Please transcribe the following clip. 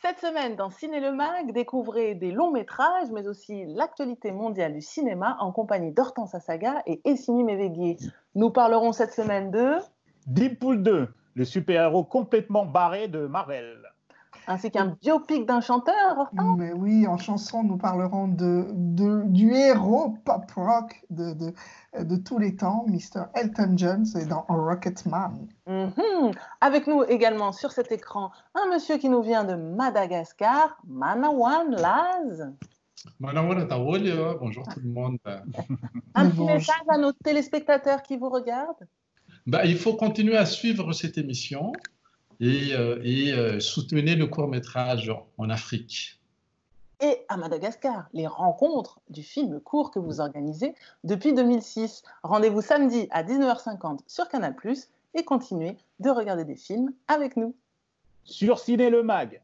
Cette semaine, dans Ciné Le Mag, découvrez des longs métrages, mais aussi l'actualité mondiale du cinéma en compagnie d'Hortense Saga et Essimi Mévéguier. Nous parlerons cette semaine de Deadpool 2, le super-héros complètement barré de Marvel. Ainsi qu'un biopic d'un chanteur, Hortense Mais oui, en chanson, nous parlerons de, de- du héros pop rock de, de, de tous les temps, Mr. Elton John, c'est dans Rocketman. Mhm. Avec nous également sur cet écran, un monsieur qui nous vient de Madagascar, Manawan Laz. Tawolia, bonjour tout le monde. Un petit message à nos téléspectateurs qui vous regardent. Bah, il faut continuer à suivre cette émission et, euh, et, euh, soutenir le court métrage en Afrique. et à Madagascar, les rencontres du film court que vous organisez depuis 2006. Rendez-vous samedi à 19h50 sur Canal+, et continuez de regarder des films avec nous. Sur Ciné Le Mag,